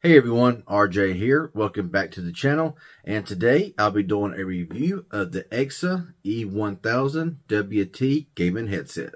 Hey everyone, RJ here. Welcome back to the channel. And today I'll be doing a review of the EKSA E1000 WT gaming headset.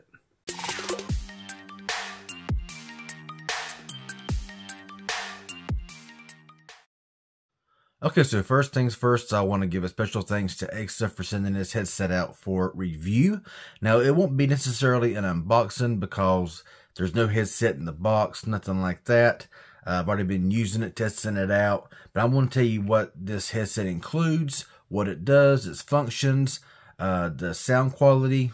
Okay, so first things first, I want to give a special thanks to EKSA for sending this headset out for review. Now, it won't be necessarily an unboxing because there's no headset in the box, nothing like that. Uh, I've already been using it, testing it out, but I want to tell you what this headset includes, what it does, its functions, uh, the sound quality,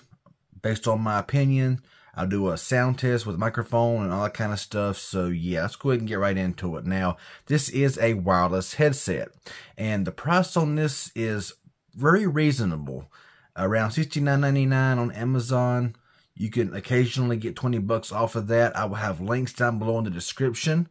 based on my opinion, I'll do a sound test with microphone and all that kind of stuff. So yeah, let's go ahead and get right into it. Now, this is a wireless headset and the price on this is very reasonable. Around $69.99 on Amazon. You can occasionally get 20 bucks off of that. I will have links down below in the description.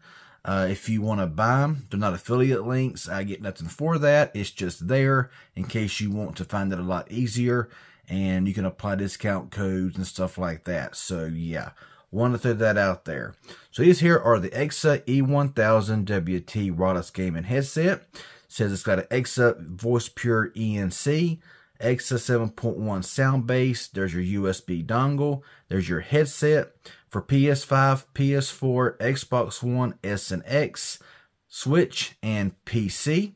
Uh, if you want to buy them, they're not affiliate links. I get nothing for that. It's just there in case you want to find it a lot easier and you can apply discount codes and stuff like that. So yeah, want to throw that out there. So these here are the EKSA E1000 WT wireless gaming headset. It says it's got an EKSA Voice Pure ENC, EKSA 7.1 sound base. There's your USB dongle. There's your headset for PS5, PS4, Xbox One, S and X, Switch, and PC.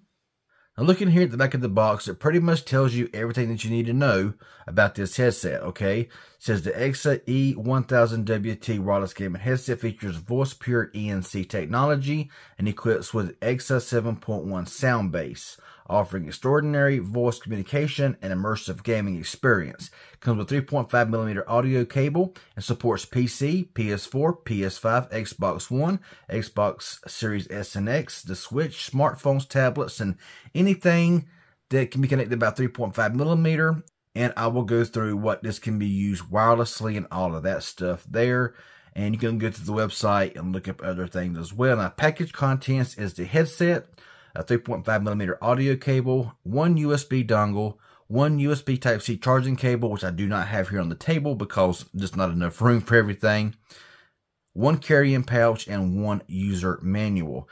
Now looking here at the back of the box, it pretty much tells you everything that you need to know about this headset, okay? It says the EKSA E1000WT wireless gaming headset features Voice Pure ENC technology and equips with EKSA 7.1 sound base offering extraordinary voice communication and immersive gaming experience. Comes with 3.5 millimeter audio cable and supports PC, PS4, PS5, Xbox One, Xbox Series S and X, the Switch, smartphones, tablets, and anything that can be connected by 3.5 millimeter. And I will go through what this can be used wirelessly and all of that stuff there and you can go to the website and look up other things as well. Now, package contents is the headset, a 3.5 millimeter audio cable, one USB dongle, one USB Type-C charging cable, which I do not have here on the table because there's not enough room for everything, one carrying pouch, and one user manual.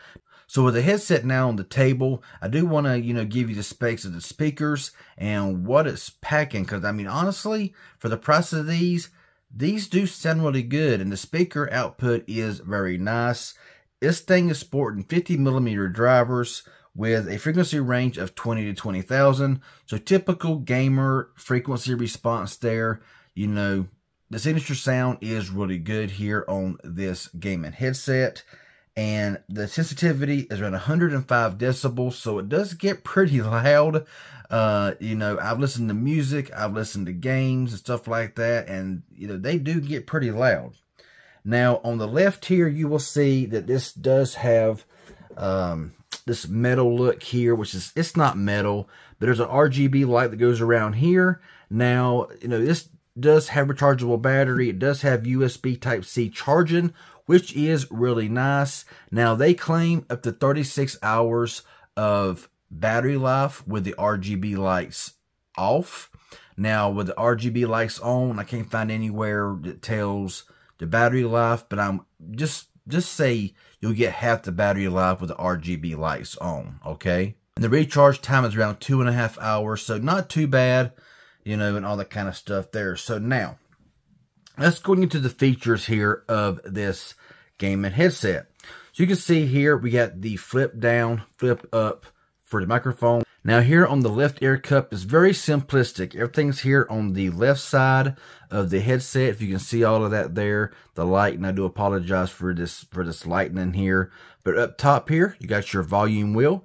So with the headset now on the table, I do want to, you know, give you the specs of the speakers and what it's packing. Because, I mean, honestly, for the price of these, these do sound really good. And the speaker output is very nice. This thing is sporting 50 millimeter drivers with a frequency range of 20 to 20,000. So typical gamer frequency response there. You know, the signature sound is really good here on this gaming headset. And the sensitivity is around 105 decibels, so it does get pretty loud. Uh, you know, I've listened to music, I've listened to games and stuff like that, and, you know, they do get pretty loud. Now, on the left here, you will see that this does have um, this metal look here, which is, it's not metal, but there's an RGB light that goes around here. Now, you know, this does have rechargeable battery. It does have USB Type-C charging, which is really nice. Now, they claim up to 36 hours of battery life with the RGB lights off. Now, with the RGB lights on, I can't find anywhere that tells the battery life, but I'm just just say you'll get half the battery life with the RGB lights on, okay? And the recharge time is around two and a half hours, so not too bad, you know, and all that kind of stuff there. So now, let's go into the features here of this gaming headset. So you can see here, we got the flip down, flip up for the microphone. Now here on the left ear cup is very simplistic. Everything's here on the left side of the headset. If you can see all of that there, the light, and I do apologize for this for this lightning here. But up top here, you got your volume wheel.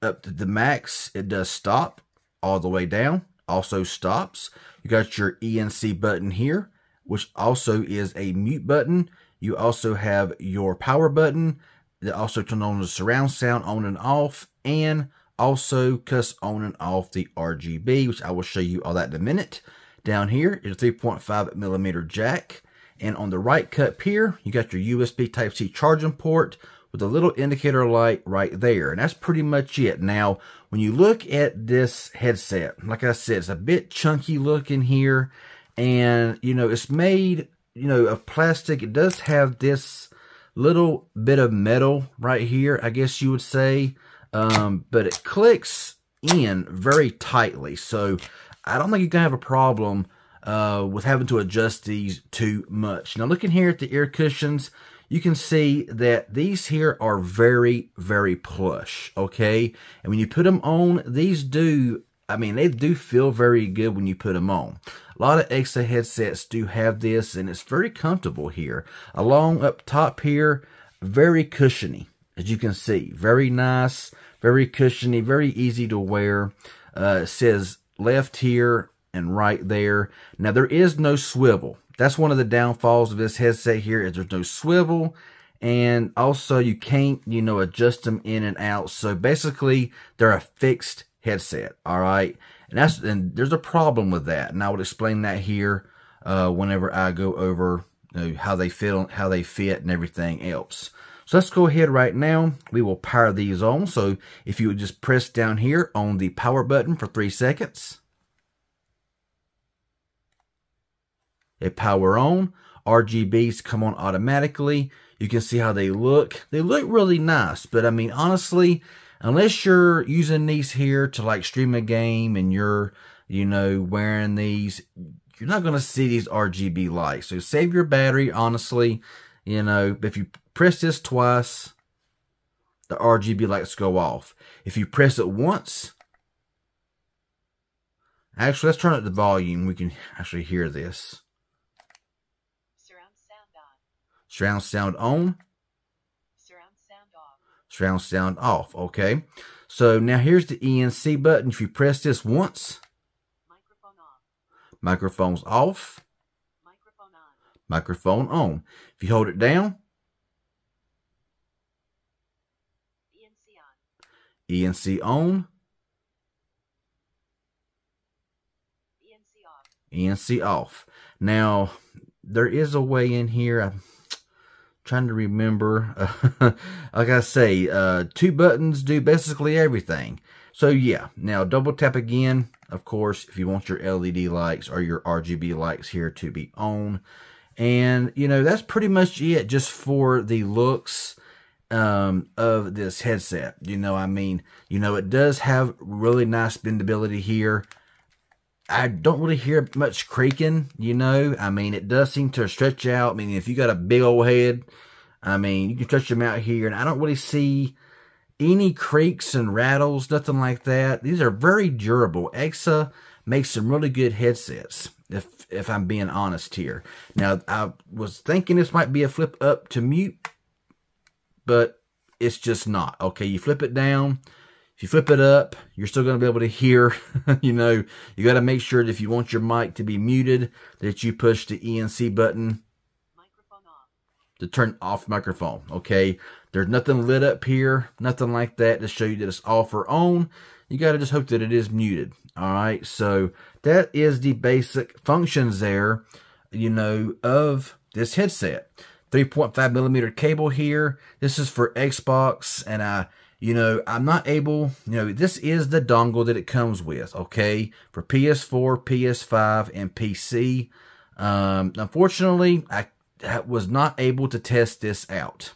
Up to the max, it does stop all the way down. Also stops. You got your ENC button here, which also is a mute button. You also have your power button that also turn on the surround sound on and off and also cuss on and off the RGB, which I will show you all that in a minute. Down here is a 3.5 millimeter jack. And on the right cup here, you got your USB Type-C charging port with a little indicator light right there. And that's pretty much it. Now, when you look at this headset, like I said, it's a bit chunky looking here. And, you know, it's made, you know, of plastic. It does have this little bit of metal right here, I guess you would say. Um, but it clicks in very tightly. So I don't think you're going to have a problem uh, with having to adjust these too much. Now looking here at the ear cushions, you can see that these here are very, very plush, okay? And when you put them on, these do, I mean, they do feel very good when you put them on. A lot of EKSA headsets do have this, and it's very comfortable here. Along up top here, very cushiony, as you can see. Very nice, very cushiony, very easy to wear. Uh, it says left here and right there. Now, there is no swivel. That's one of the downfalls of this headset here is there's no swivel. And also you can't, you know, adjust them in and out. So basically they're a fixed headset. All right. And that's, and there's a problem with that. And I would explain that here, uh, whenever I go over you know, how they feel, how they fit and everything else. So let's go ahead right now. We will power these on. So if you would just press down here on the power button for three seconds. They power on. RGBs come on automatically. You can see how they look. They look really nice, but I mean, honestly, unless you're using these here to like stream a game and you're, you know, wearing these, you're not going to see these RGB lights. So save your battery, honestly. You know, if you press this twice, the RGB lights go off. If you press it once, actually, let's turn up the volume. We can actually hear this. Surround sound on. Surround sound off. Surround sound off. Okay. So now here's the ENC button. If you press this once, microphone off. Microphone's off. Microphone on. Microphone on. If you hold it down, ENC on. ENC off. Now, there is a way in here I'm trying to remember. like I say, uh, two buttons do basically everything. So yeah, now double tap again. Of course, if you want your LED lights or your RGB lights here to be on. And, you know, that's pretty much it just for the looks um, of this headset. You know, I mean, you know, it does have really nice bendability here. I don't really hear much creaking, you know. I mean, it does seem to stretch out. I mean, if you got a big old head, I mean, you can stretch them out here, and I don't really see any creaks and rattles, nothing like that. These are very durable. EKSA makes some really good headsets, if if I'm being honest here. Now, I was thinking this might be a flip up to mute, but it's just not. Okay, you flip it down if you flip it up, you're still going to be able to hear. you know, you got to make sure that if you want your mic to be muted, that you push the ENC button to turn off microphone. Okay, there's nothing lit up here, nothing like that to show you that it's off or on. You got to just hope that it is muted. All right, so that is the basic functions there, you know, of this headset. 3.5 millimeter cable here. This is for Xbox, and I you know, I'm not able, you know, this is the dongle that it comes with, okay, for PS4, PS5, and PC. Um, unfortunately, I I was not able to test this out.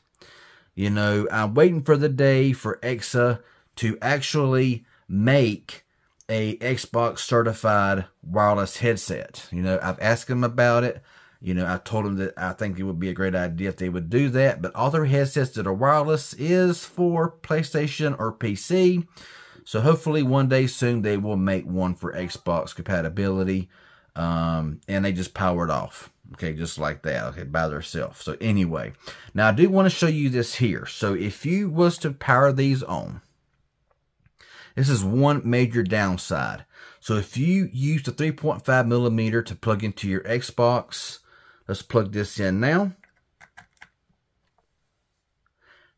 You know, I'm waiting for the day for EKSA to actually make a Xbox certified wireless headset. You know, I've asked them about it. You know, I told them that I think it would be a great idea if they would do that. But all their headsets that are wireless is for PlayStation or PC. So hopefully one day soon they will make one for Xbox compatibility. Um, and they just power it off. Okay, just like that. Okay, by themselves. So anyway, now I do want to show you this here. So if you was to power these on, this is one major downside. So if you use the 3.5 millimeter to plug into your Xbox, Let's plug this in now.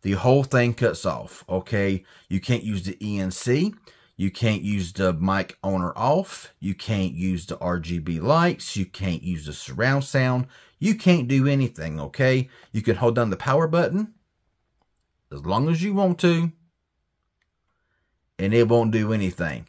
The whole thing cuts off, okay? You can't use the ENC. You can't use the mic on or off. You can't use the RGB lights. You can't use the surround sound. You can't do anything, okay? You can hold down the power button as long as you want to, and it won't do anything.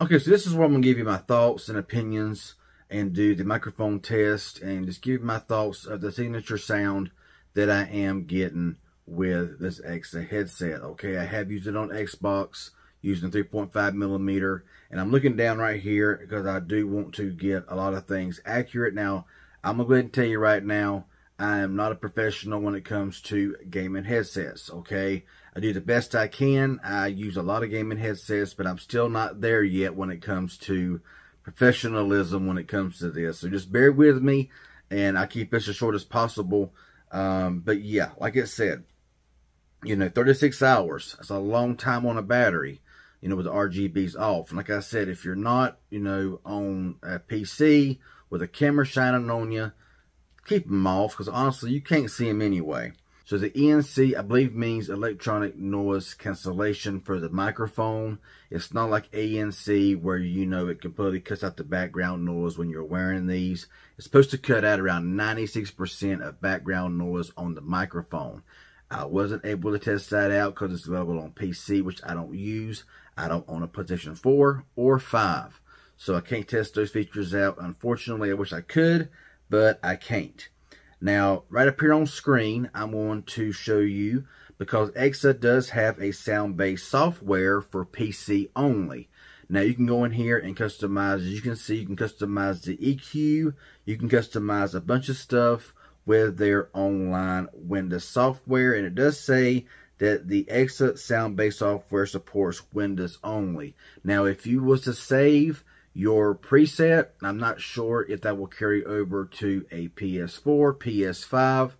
Okay, so this is where I'm going to give you my thoughts and opinions and do the microphone test and just give my thoughts of the signature sound that I am getting with this EKSA headset. Okay, I have used it on Xbox using 3.5 millimeter, and I'm looking down right here because I do want to get a lot of things accurate. Now, I'm gonna go ahead and tell you right now, I am not a professional when it comes to gaming headsets. Okay, I do the best I can. I use a lot of gaming headsets, but I'm still not there yet when it comes to professionalism when it comes to this. So just bear with me, and I keep this as short as possible. Um, but yeah, like I said, you know, 36 hours. That's a long time on a battery, you know, with the RGBs off. And like I said, if you're not, you know, on a PC with a camera shining on you, keep them off because honestly, you can't see them anyway. So the ENC, I believe, means electronic noise cancellation for the microphone. It's not like ANC where, you know, it completely cuts out the background noise when you're wearing these. It's supposed to cut out around 96% of background noise on the microphone. I wasn't able to test that out because it's available on PC, which I don't use. I don't own a PlayStation 4 or 5. So I can't test those features out. Unfortunately, I wish I could, but I can't. Now, right up here on screen, I'm going to show you because EKSA does have a sound-based software for PC only. Now, you can go in here and customize, as you can see, you can customize the EQ, you can customize a bunch of stuff with their online Windows software, and it does say that the EKSA sound-based software supports Windows only. Now, if you was to save your preset. I'm not sure if that will carry over to a PS4, PS5.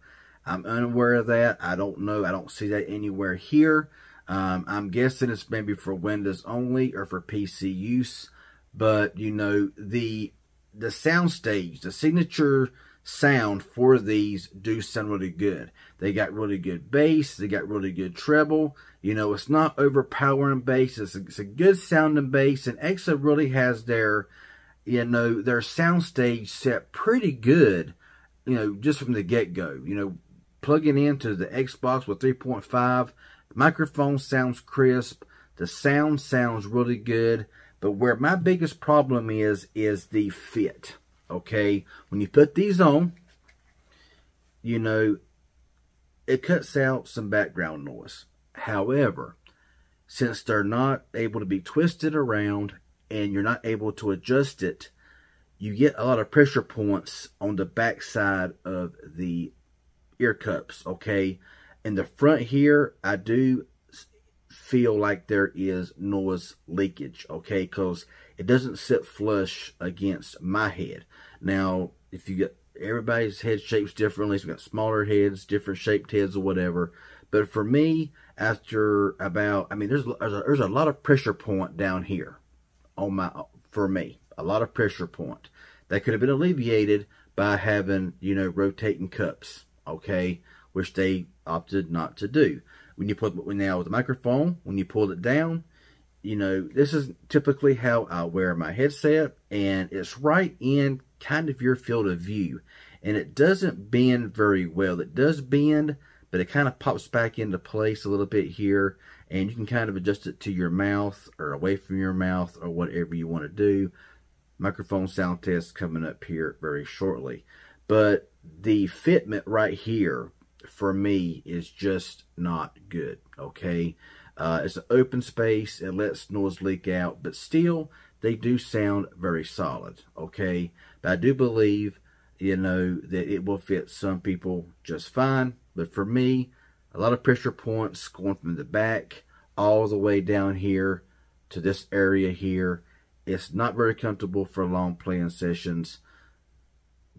I'm unaware of that. I don't know. I don't see that anywhere here. Um, I'm guessing it's maybe for Windows only or for PC use. But, you know, the the soundstage, the signature sound for these do sound really good. They got really good bass. They got really good treble. You know, it's not overpowering bass. It's a, it's a good sounding bass. And EKSA really has their, you know, their soundstage set pretty good, you know, just from the get-go. You know, plugging into the Xbox with 3.5, microphone sounds crisp. The sound sounds really good. But where my biggest problem is, is the fit okay? When you put these on, you know, it cuts out some background noise. However, since they're not able to be twisted around and you're not able to adjust it, you get a lot of pressure points on the back side of the ear cups, okay? In the front here, I do feel like there is noise leakage, okay? Because it doesn't sit flush against my head. Now, if you get everybody's head shapes differently, so we got smaller heads, different shaped heads, or whatever. But for me, after about, I mean, there's there's a, there's a lot of pressure point down here on my for me, a lot of pressure point that could have been alleviated by having you know rotating cups, okay, which they opted not to do. When you put now with the microphone, when you pull it down, you know, this is typically how I wear my headset, and it's right in kind of your field of view. And it doesn't bend very well. It does bend, but it kind of pops back into place a little bit here, and you can kind of adjust it to your mouth or away from your mouth or whatever you want to do. Microphone sound test coming up here very shortly. But the fitment right here, for me, is just not good, okay? Uh, it's an open space. It lets noise leak out, but still, they do sound very solid, okay? But I do believe, you know, that it will fit some people just fine. But for me, a lot of pressure points going from the back all the way down here to this area here. It's not very comfortable for long playing sessions.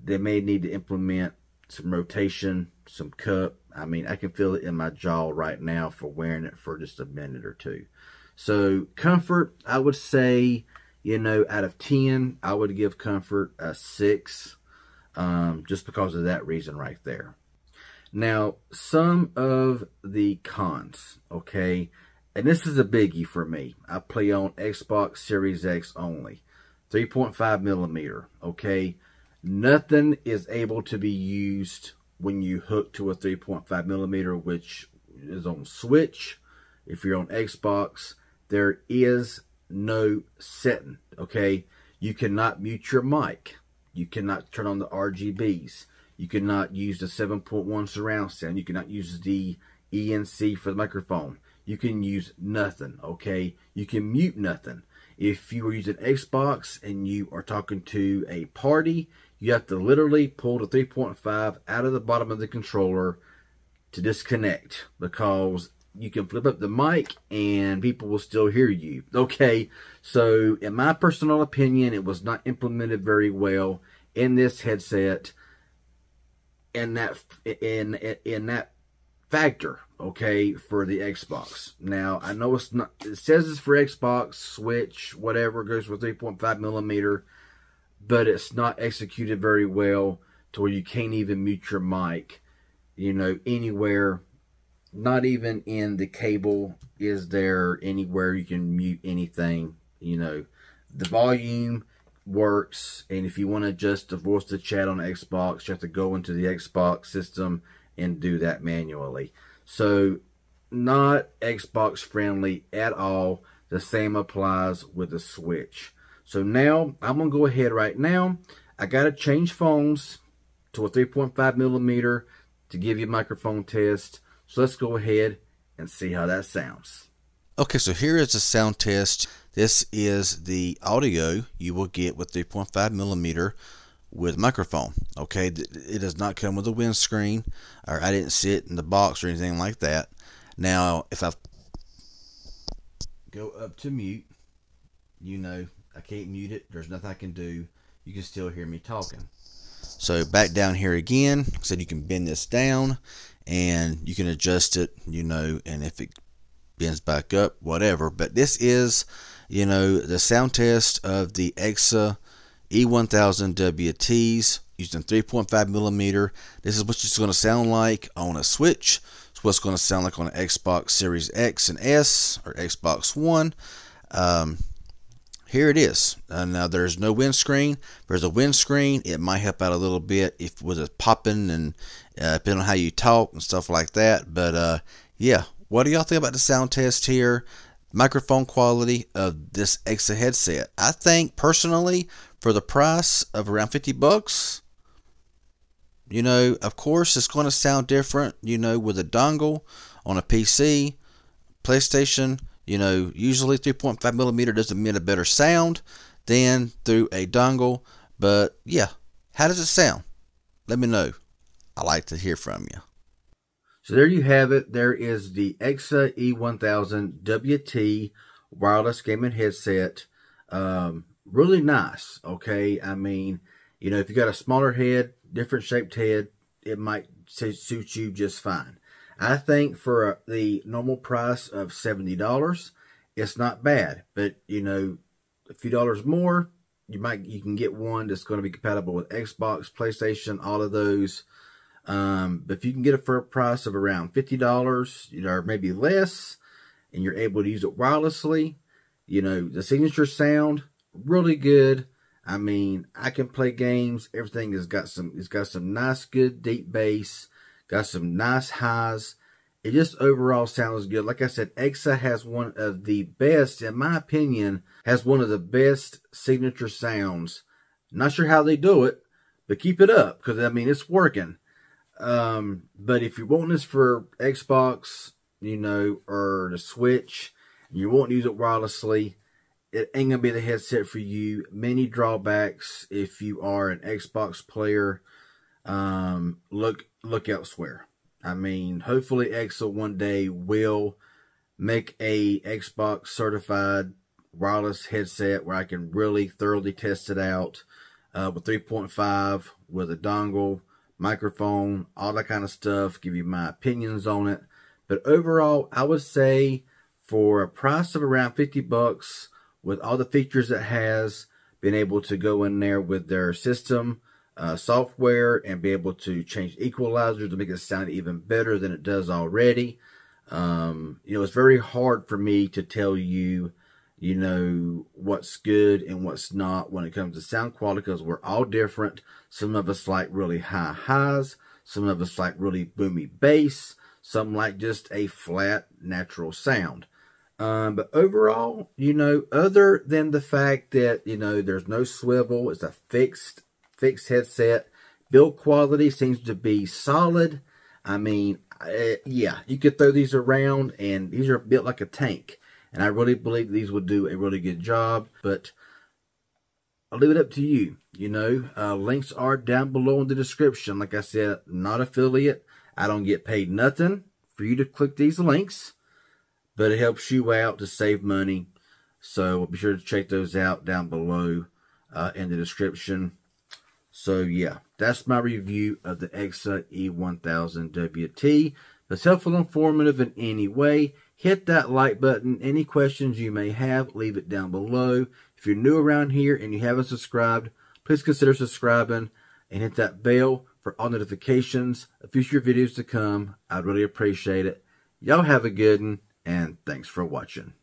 They may need to implement some rotation, some cup, I mean, I can feel it in my jaw right now for wearing it for just a minute or two. So comfort, I would say, you know, out of 10, I would give comfort a 6 um, just because of that reason right there. Now, some of the cons, okay, and this is a biggie for me. I play on Xbox Series X only, 3.5 millimeter, okay. Nothing is able to be used when you hook to a 3.5 millimeter, which is on Switch. If you're on Xbox, there is no setting, okay? You cannot mute your mic. You cannot turn on the RGBs. You cannot use the 7.1 surround sound. You cannot use the ENC for the microphone. You can use nothing, okay? You can mute nothing. If you are using Xbox and you are talking to a party, you have to literally pull the 3.5 out of the bottom of the controller to disconnect because you can flip up the mic and people will still hear you. Okay, so in my personal opinion, it was not implemented very well in this headset in that in in that factor okay for the xbox now i know it's not it says it's for xbox switch whatever goes for 3.5 millimeter but it's not executed very well to where you can't even mute your mic you know anywhere. Not even in the cable is there anywhere you can mute anything you know. The volume works and if you want to just voice the chat on xbox you have to go into the xbox system and do that manually. So not xbox friendly at all. The same applies with the switch so now i'm gonna go ahead right now i gotta change phones to a 3.5 millimeter to give you a microphone test so let's go ahead and see how that sounds okay so here is a sound test this is the audio you will get with 3.5 millimeter with microphone. Okay, it does not come with a windscreen, or I didn't see it in the box or anything like that. Now, if I go up to mute, you know I can't mute it. There's nothing I can do. You can still hear me talking. So back down here again, I said you can bend this down and you can adjust it, you know, and if it bends back up, whatever. But this is you know, the sound test of the EKSA E1000 WTs using 3.5 millimeter. This is what it's going to sound like on a Switch. It's what's going to sound like on an Xbox Series X and S or Xbox One. Um, here it is. Uh, now there's no windscreen. There's a windscreen, it might help out a little bit if with it popping and uh, depending on how you talk and stuff like that. But uh, yeah, what do y'all think about the sound test here? microphone quality of this EKSA headset. I think personally, for the price of around 50 bucks, you know, of course, it's going to sound different, you know, with a dongle on a PC, PlayStation, you know, usually 3.5 millimeter doesn't mean a better sound than through a dongle. But yeah, how does it sound? Let me know. I like to hear from you. So there you have it. There is the EKSA E1000 WT wireless gaming headset. Um, really nice. Okay. I mean, you know, if you got a smaller head, different shaped head, it might suit you just fine. I think for the normal price of $70, it's not bad. But, you know, a few dollars more, you might you can get one that's going to be compatible with Xbox, PlayStation, all of those. Um, but if you can get it for a price of around $50, you know, or maybe less, and you're able to use it wirelessly, you know, the signature sound, really good. I mean, I can play games. Everything has got some, it's got some nice, good deep bass, got some nice highs. It just overall sounds good. Like I said, EKSA has one of the best, in my opinion, has one of the best signature sounds. Not sure how they do it, but keep it up because I mean, it's working. Um, but if you're wanting this for Xbox, you know, or the Switch, you won't use it wirelessly, it ain't gonna be the headset for you. Many drawbacks if you are an Xbox player. Um, look look elsewhere. I mean, hopefully EKSA one day will make a Xbox certified wireless headset where I can really thoroughly test it out uh, with 3.5 with a dongle microphone, all that kind of stuff, give you my opinions on it. But overall, I would say for a price of around 50 bucks, with all the features it has, being able to go in there with their system uh, software and be able to change equalizers to make it sound even better than it does already. Um, you know, it's very hard for me to tell you you know what's good and what's not when it comes to sound quality because we're all different. Some of us like really high highs, some of us like really boomy bass, some like just a flat natural sound. Um, but overall, you know, other than the fact that you know there's no swivel, it's a fixed fixed headset, Build quality seems to be solid. I mean, uh, yeah, you could throw these around and these are built like a tank. And I really believe these would do a really good job. But I'll leave it up to you. You know, uh, links are down below in the description. Like I said, not affiliate. I don't get paid nothing for you to click these links. But it helps you out to save money. So be sure to check those out down below uh, in the description. So yeah, that's my review of the EKSA E1000 WT. If it's helpful informative in any way, hit that like button. Any questions you may have, leave it down below. If you're new around here and you haven't subscribed, please consider subscribing and hit that bell for all notifications of future videos to come. I'd really appreciate it. Y'all have a good one, and thanks for watching.